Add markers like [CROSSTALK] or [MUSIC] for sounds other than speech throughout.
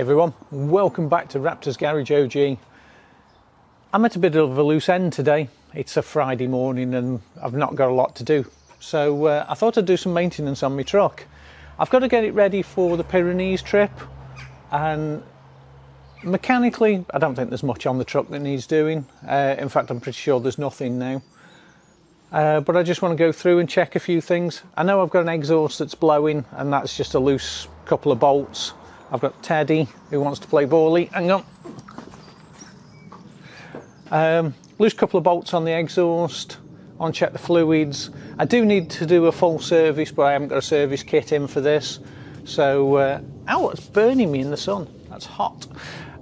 Everyone, welcome back to Raptors Garage OG. I'm at a bit of a loose end today. It's a Friday morning and I've not got a lot to do. So uh, I thought I'd do some maintenance on my truck. I've got to get it ready for the Pyrenees trip and mechanically I don't think there's much on the truck that needs doing. Uh, in fact I'm pretty sure there's nothing now. Uh, but I just want to go through and check a few things. I know I've got an exhaust that's blowing and that's just a loose couple of bolts I've got Teddy who wants to play volley. Hang on. Um, loose couple of bolts on the exhaust. On check the fluids. I do need to do a full service, but I haven't got a service kit in for this. So, uh, oh, it's burning me in the sun. That's hot.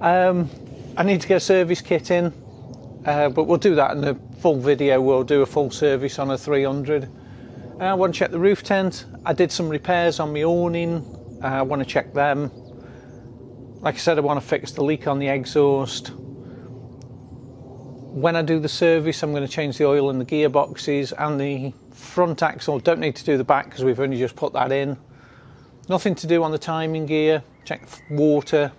Um, I need to get a service kit in, uh, but we'll do that in the full video. We'll do a full service on a 300. Uh, I want to check the roof tent. I did some repairs on my awning. I want to check them. Like I said, I want to fix the leak on the exhaust. When I do the service, I'm going to change the oil in the gearboxes and the front axle. Don't need to do the back because we've only just put that in. Nothing to do on the timing gear. Check water.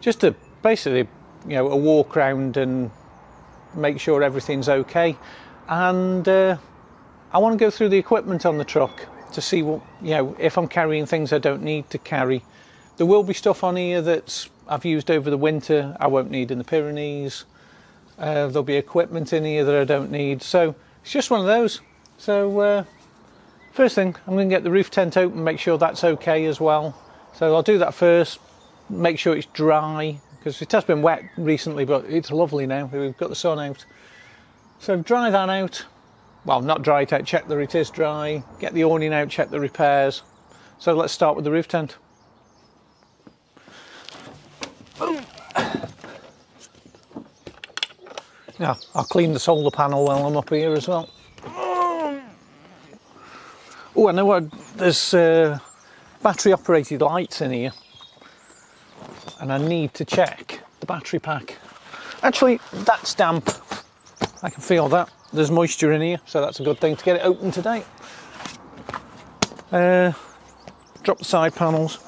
Just to basically, you know, a walk around and make sure everything's okay. And uh, I want to go through the equipment on the truck to see what, you know, if I'm carrying things I don't need to carry there will be stuff on here that I've used over the winter I won't need in the Pyrenees. Uh, there'll be equipment in here that I don't need. So it's just one of those. So uh, first thing, I'm going to get the roof tent open, make sure that's okay as well. So I'll do that first, make sure it's dry, because it has been wet recently, but it's lovely now. We've got the sun out. So dry that out. Well, not dry it out, check that it is dry. Get the awning out, check the repairs. So let's start with the roof tent. Yeah, I'll clean the solar panel while I'm up here as well. Oh, I know what, there's uh, battery operated lights in here and I need to check the battery pack. Actually, that's damp. I can feel that. There's moisture in here, so that's a good thing to get it open today. Uh, drop the side panels.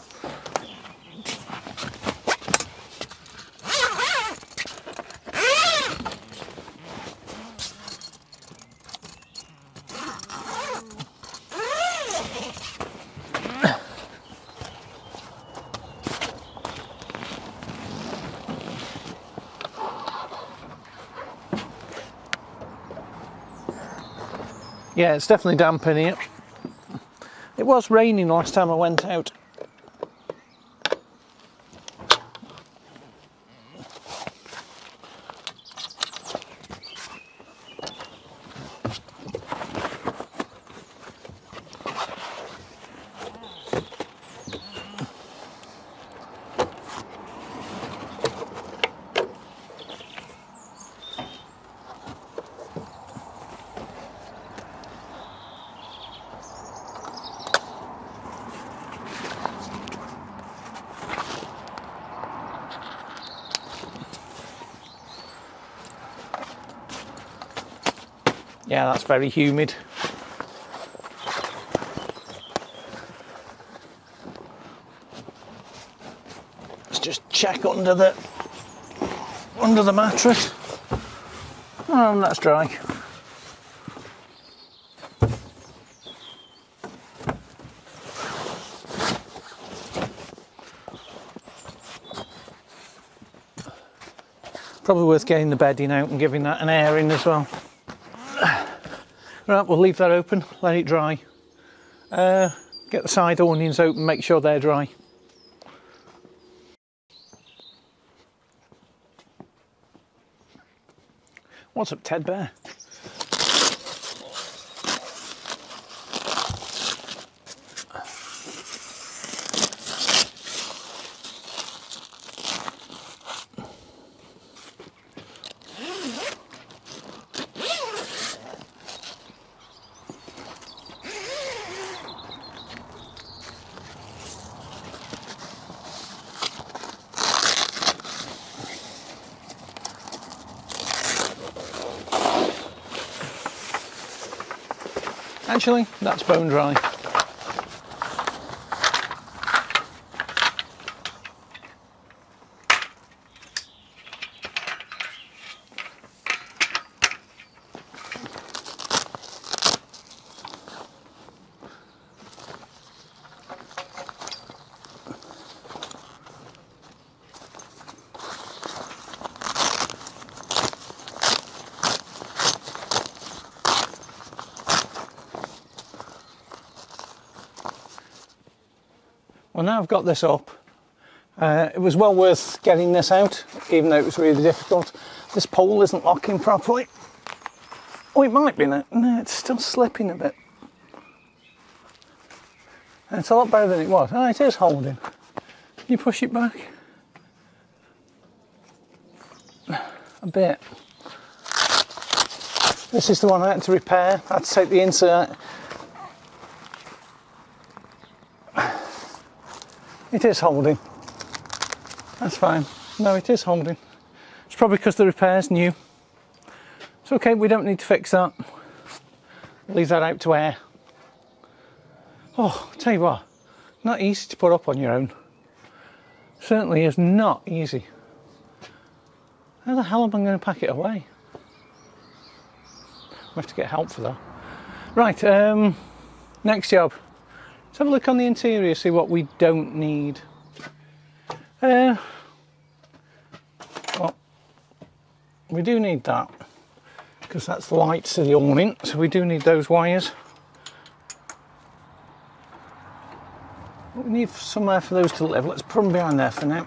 Yeah, it's definitely damp in here. It was raining last time I went out. Yeah, that's very humid. Let's just check under the under the mattress. Oh, that's dry. Probably worth getting the bedding out and giving that an airing as well. Right, we'll leave that open, let it dry. Uh, get the side awnings open, make sure they're dry. What's up, Ted Bear? Actually, that's bone dry. Well, now I've got this up. Uh, it was well worth getting this out, even though it was really difficult. This pole isn't locking properly. Oh, it might be. No, it's still slipping a bit. And it's a lot better than it was. Oh, it is holding. Can you push it back? A bit. This is the one I had to repair. I had to take the insert. It is holding. That's fine. No, it is holding. It's probably because the repair's new. It's okay, we don't need to fix that. Leave that out to air. Oh, tell you what, not easy to put up on your own. Certainly is not easy. How the hell am I going to pack it away? We have to get help for that. Right, um, next job. Let's have a look on the interior, see what we don't need. Uh, well, we do need that because that's the lights to the awning, so we do need those wires. We need somewhere for those to live. Let's put them behind there for now.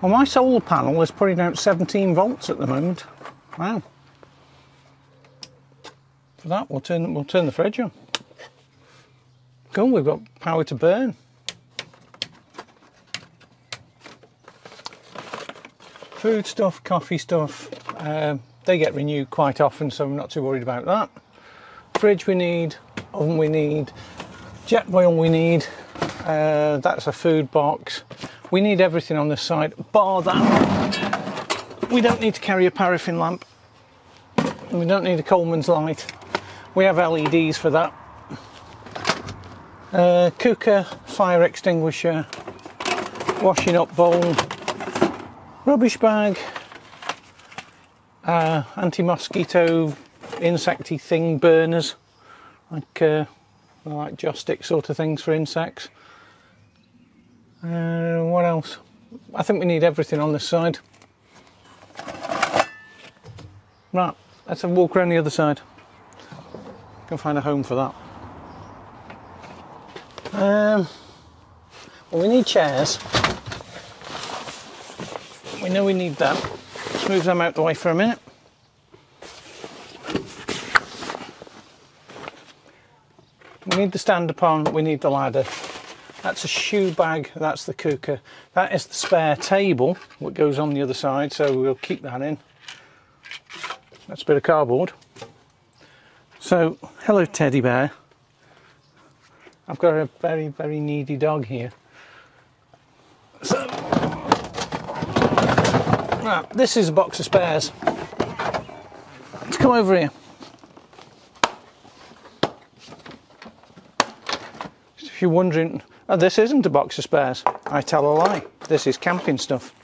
Well, my solar panel is putting out 17 volts at the moment. Wow. For that, we'll turn we'll turn the fridge on. Cool, we've got power to burn. Food stuff, coffee stuff, uh, they get renewed quite often, so I'm not too worried about that. Fridge we need, oven we need, Jetboil we need, uh, that's a food box. We need everything on this side, bar that. We don't need to carry a paraffin lamp. We don't need a Coleman's light. We have LEDs for that. Uh, cooker, fire extinguisher, washing up bowl, rubbish bag, uh, anti-mosquito insecty thing burners, like uh, like joss stick sort of things for insects. Uh, what else? I think we need everything on this side. Right, let's have a walk around the other side. Go find a home for that. Um, well, we need chairs. We know we need them. Let's move them out the way for a minute. We need the stand upon, we need the ladder. That's a shoe bag, that's the cooker. That is the spare table, what goes on the other side, so we'll keep that in. That's a bit of cardboard. So, hello teddy bear. I've got a very, very needy dog here. So, right, this is a box of spares. Let's come over here. If you're wondering, oh, this isn't a box of spares, I tell a lie. This is camping stuff.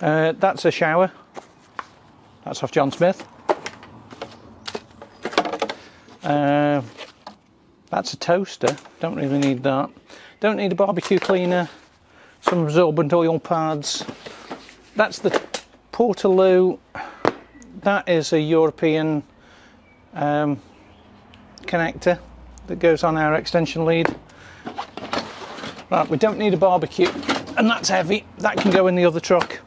Uh, that's a shower. That's off John Smith. That's a toaster, don't really need that. Don't need a barbecue cleaner, some absorbent oil pads. That's the Portaloo, that is a European um, connector that goes on our extension lead. Right, we don't need a barbecue, and that's heavy. That can go in the other truck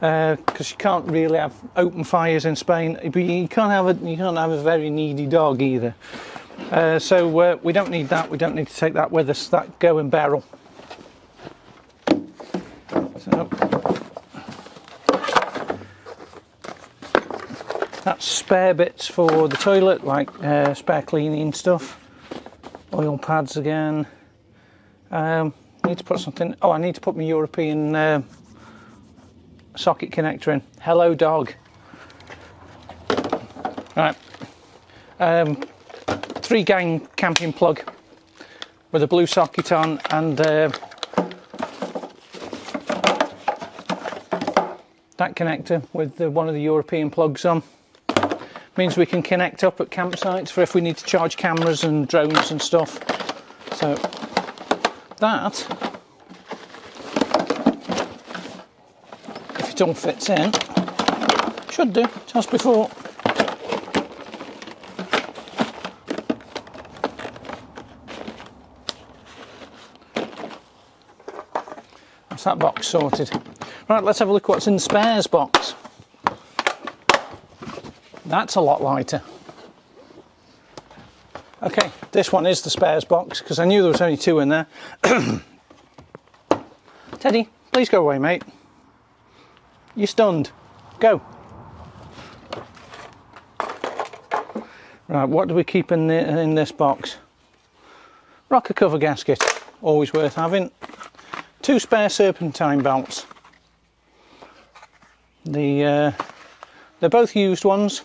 because uh, you can't really have open fires in Spain. But you can't have a you can't have a very needy dog either. Uh, so uh, we don't need that. We don't need to take that with us. That go in barrel. So that's spare bits for the toilet, like uh, spare cleaning stuff. Oil pads again. Um, need to put something. Oh, I need to put my European uh, socket connector in. Hello, dog. Right. Um, three gang camping plug with a blue socket on and uh, that connector with the, one of the European plugs on. Means we can connect up at campsites for if we need to charge cameras and drones and stuff. So that if it all fits in should do just before that box sorted. Right, let's have a look what's in the spares box. That's a lot lighter. Okay, this one is the spares box because I knew there was only two in there. [COUGHS] Teddy, please go away, mate. You're stunned. Go. Right, what do we keep in, the, in this box? Rocker cover gasket, always worth having. Two spare serpentine belts. The uh, they're both used ones.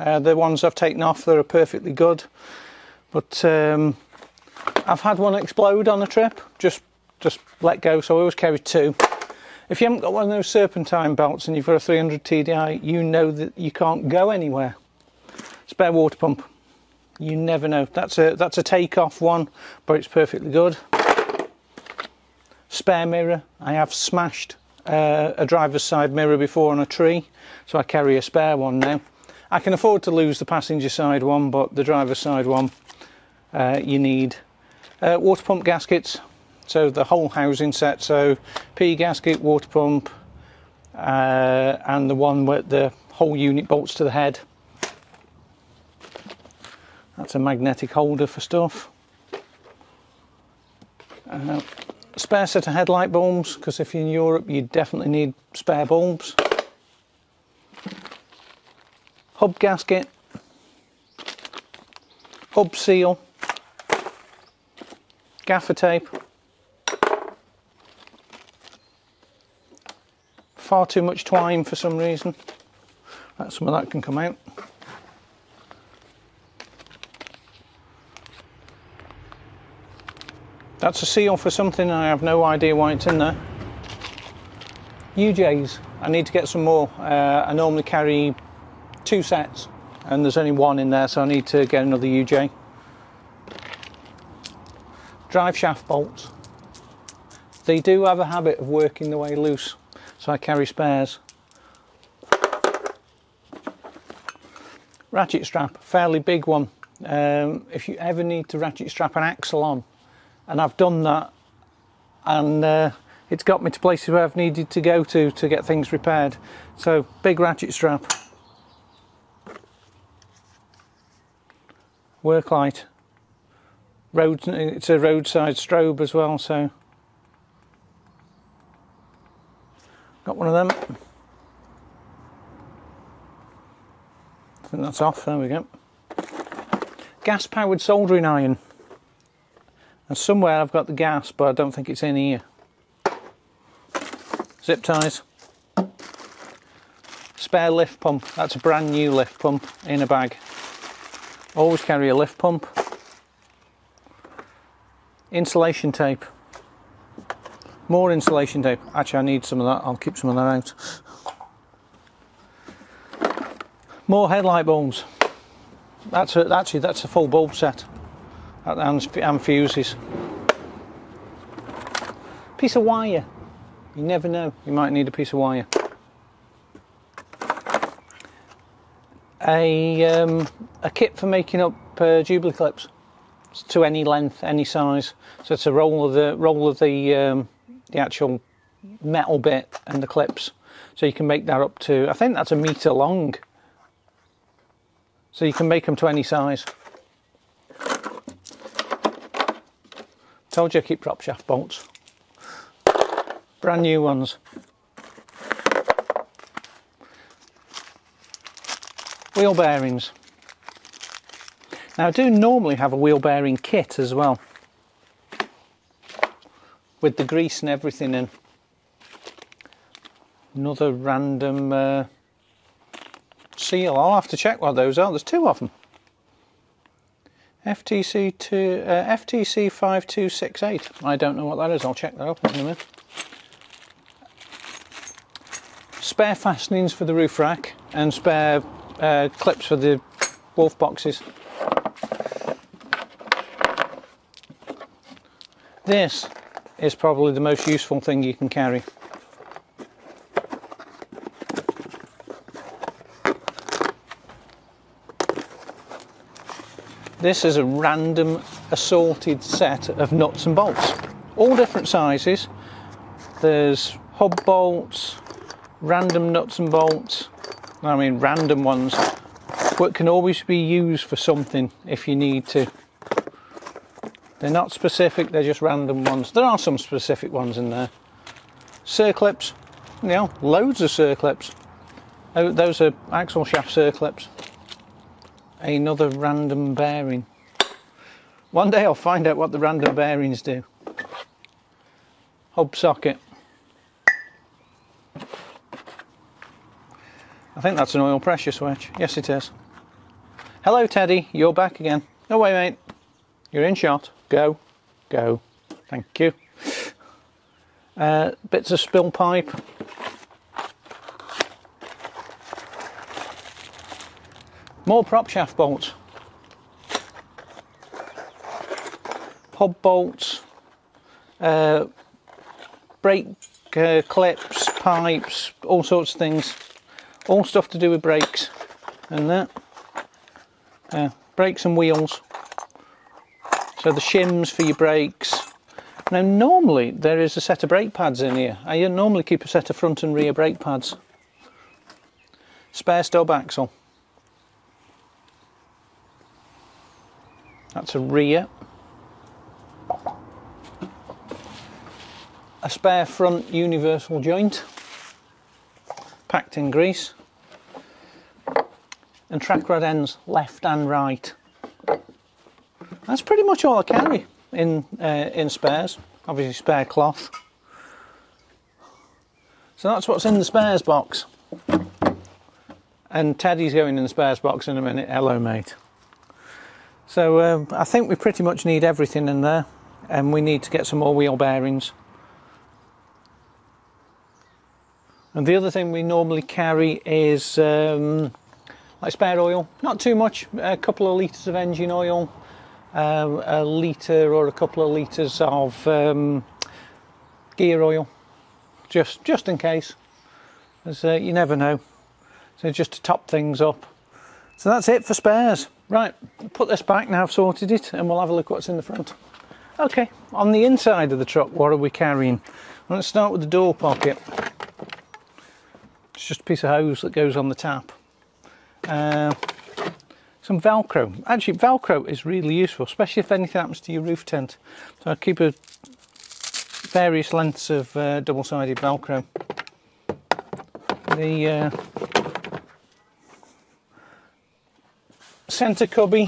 Uh, the ones I've taken off, they're perfectly good. But um, I've had one explode on a trip, just just let go, so I always carry two. If you haven't got one of those serpentine belts and you've got a 300 TDI, you know that you can't go anywhere. Spare water pump. You never know. That's a that's a take-off one, but it's perfectly good. Spare mirror. I have smashed uh, a driver's side mirror before on a tree, so I carry a spare one now. I can afford to lose the passenger side one, but the driver's side one, uh, you need uh, water pump gaskets. So the whole housing set. So P gasket, water pump, uh, and the one where the whole unit bolts to the head. That's a magnetic holder for stuff. Spare set of headlight bulbs because if you're in Europe you definitely need spare bulbs. Hub gasket, hub seal, gaffer tape, far too much twine for some reason. That some of that can come out. That's a seal for something, and I have no idea why it's in there. UJs, I need to get some more. Uh, I normally carry two sets and there's only one in there, so I need to get another UJ. Drive shaft bolts. They do have a habit of working the way loose, so I carry spares. Ratchet strap, fairly big one. Um, if you ever need to ratchet strap an axle on, and I've done that. And uh, it's got me to places where I've needed to go to to get things repaired. So big ratchet strap. Work light. Road it's a roadside strobe as well so. Got one of them. I think that's off. There we go. Gas powered soldering iron and somewhere I've got the gas, but I don't think it's in here. Zip ties. Spare lift pump. That's a brand new lift pump in a bag. Always carry a lift pump. Insulation tape. More insulation tape. Actually, I need some of that. I'll keep some of that out. More headlight bulbs. That's a, actually that's a full bulb set and, and fuses. Piece of wire. You never know, you might need a piece of wire. A, um, a kit for making up uh, Jubilee clips to any length, any size. So it's a roll of the roll of the um, the actual metal bit and the clips. So you can make that up to I think that's a meter long. So you can make them to any size. Told you I keep prop shaft bolts. Brand new ones. Wheel bearings. Now I do normally have a wheel bearing kit as well. With the grease and everything in. Another random uh, seal. I'll have to check what those are. There's two of them. FTC two, uh, FTC 5268. I don't know what that is. I'll check that up in a minute. Spare fastenings for the roof rack and spare uh, clips for the wolf boxes. This is probably the most useful thing you can carry. This is a random assorted set of nuts and bolts, all different sizes, There's hub bolts, random nuts and bolts. I mean random ones, but can always be used for something if you need to. They're not specific, they're just random ones. There are some specific ones in there. Circlips, you know, loads of circlips. Oh, those are axle shaft circlips. Another random bearing. One day I'll find out what the random bearings do. Hub socket. I think that's an oil pressure switch. Yes, it is. Hello, Teddy. You're back again. No way, mate. You're in shot. Go. Go. Thank you. Uh, bits of spill pipe. More prop shaft bolts. Hub bolts. Uh, brake uh, clips, pipes, all sorts of things. All stuff to do with brakes and that. Uh, brakes and wheels. So the shims for your brakes. Now normally there is a set of brake pads in here. I normally keep a set of front and rear brake pads. Spare stub axle. That's a rear. A spare front universal joint. Packed in grease. And track rod ends left and right that's pretty much all I carry in uh, in spares. Obviously spare cloth. So that's what's in the spares box. And Teddy's going in the spares box in a minute. Hello, mate. So um, I think we pretty much need everything in there, and we need to get some more wheel bearings. And the other thing we normally carry is um, like spare oil, not too much, a couple of litres of engine oil, um, a litre or a couple of litres of um, gear oil, just just in case, as uh, you never know. So just to top things up. So that's it for spares. Right, put this back now. I've sorted it, and we'll have a look what's in the front. Okay, on the inside of the truck, what are we carrying? Well, let's start with the door pocket. It's just a piece of hose that goes on the tap. Uh, some velcro actually velcro is really useful especially if anything happens to your roof tent so I keep a various lengths of uh, double-sided velcro the uh, center cubby.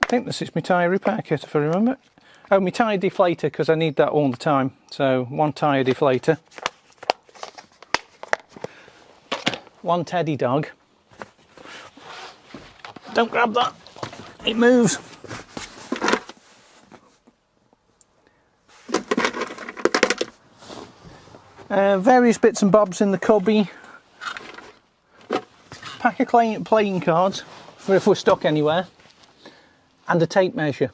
I think this is my tyre repair kit if I remember. Oh my tyre deflator because I need that all the time. So one tyre deflator. One teddy dog. Don't grab that, it moves. Uh, various bits and bobs in the cubby. Pack of playing cards for if we're stuck anywhere. And a tape measure.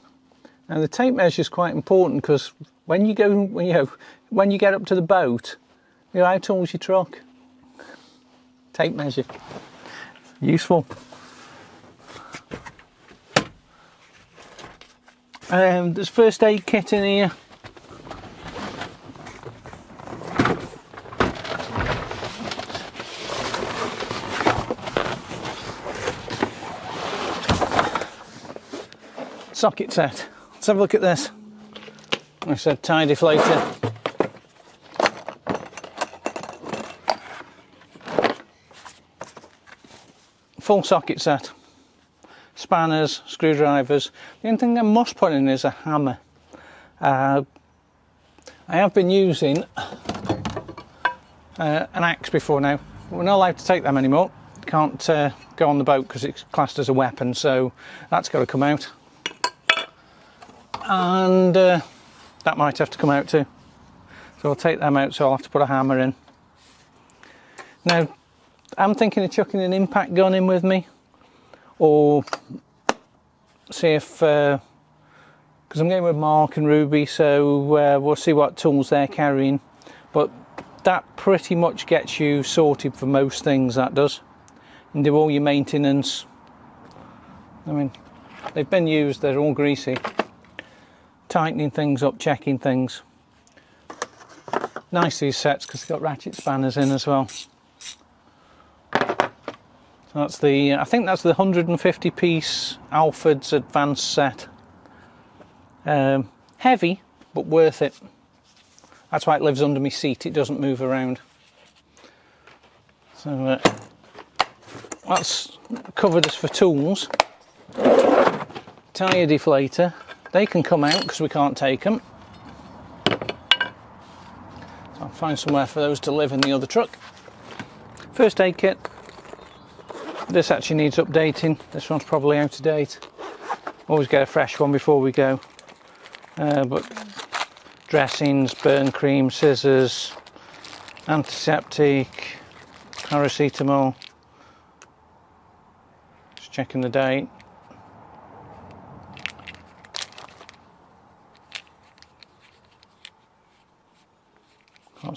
Now the tape measure is quite important because when you go, you know, when you get up to the boat, you know how tall's your truck? tape measure. Useful. Um, there's first aid kit in here. Socket set. Let's have a look at this. I said tyre deflator. full socket set spanners screwdrivers the only thing I must put in is a hammer uh, I have been using uh, an axe before now we're not allowed to take them anymore can't uh, go on the boat because it's classed as a weapon so that's got to come out and uh, that might have to come out too. So I'll take them out so I'll have to put a hammer in. Now I'm thinking of chucking an impact gun in with me or see if because uh, I'm going with Mark and Ruby so uh, we'll see what tools they're carrying. But that pretty much gets you sorted for most things that does. And do all your maintenance. I mean they've been used, they're all greasy. Tightening things up, checking things. Nice these sets because they've got ratchet spanners in as well. So that's the, I think that's the 150 piece Halfords advanced set. Um, heavy, but worth it. That's why it lives under my seat, it doesn't move around. So uh, that's covered us for tools. Tyre deflator, they can come out because we can't take them. So I'll find somewhere for those to live in the other truck. First aid kit. This actually needs updating. This one's probably out of date. Always get a fresh one before we go. Uh, but dressings, burn cream, scissors, antiseptic, paracetamol. Just checking the date.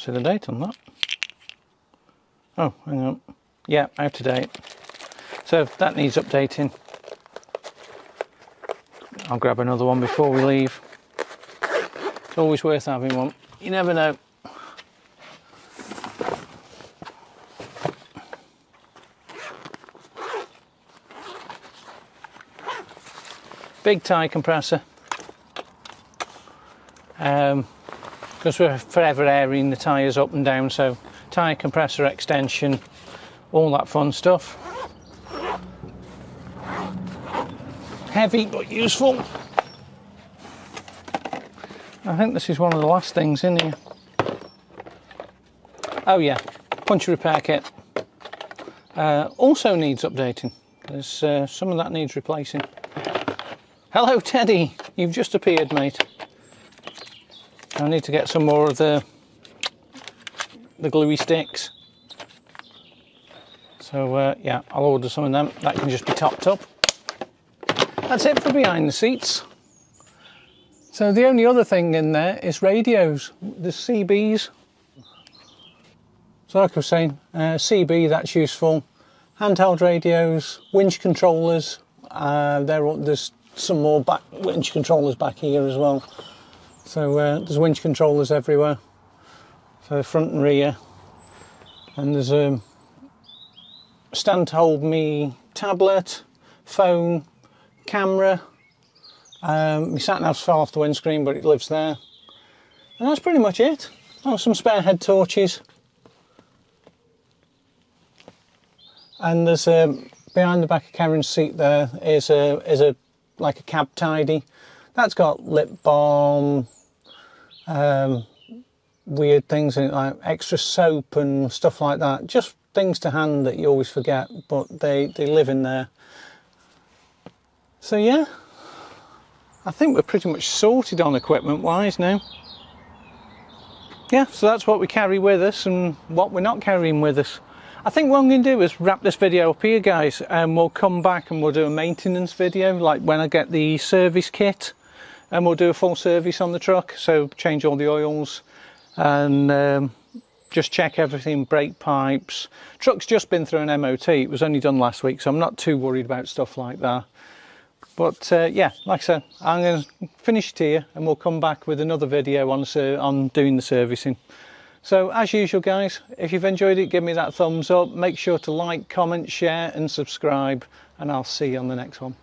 See the date on that. Oh, hang on. Yeah, out of date. So that needs updating. I'll grab another one before we leave. It's always worth having one. You never know. Big tyre compressor. Um, because we're forever airing the tyres up and down, so tyre compressor extension, all that fun stuff. Heavy but useful. I think this is one of the last things in here. Oh yeah, puncture repair kit. Uh, also needs updating. There's uh, some of that needs replacing. Hello Teddy, you've just appeared mate. I need to get some more of the the gluey sticks. So uh, yeah, I'll order some of them. That can just be topped up. That's it for behind the seats. So the only other thing in there is radios, the CBs. So like I was saying, uh, CB, that's useful. Handheld radios, winch controllers, uh, there, there's some more back winch controllers back here as well. So uh, there's winch controllers everywhere. So front and rear. And there's a stand to hold me tablet, phone, camera, um, my sat nav's fell off the windscreen, but it lives there. And that's pretty much it. Oh, some spare head torches. And there's a, behind the back of Karen's seat there is a, is a like a cab tidy. That's got lip balm, um, weird things in it, like extra soap and stuff like that. Just things to hand that you always forget, but they, they live in there. So yeah, I think we're pretty much sorted on equipment wise now. Yeah, so that's what we carry with us and what we're not carrying with us. I think what I'm going to do is wrap this video up here guys and we'll come back and we'll do a maintenance video like when I get the service kit and we'll do a full service on the truck so change all the oils and um, just check everything brake pipes truck's just been through an MOT it was only done last week so I'm not too worried about stuff like that but uh, yeah, like I said, I'm going to finish it here and we'll come back with another video on, on doing the servicing. So as usual guys, if you've enjoyed it, give me that thumbs up. Make sure to like, comment, share and subscribe and I'll see you on the next one.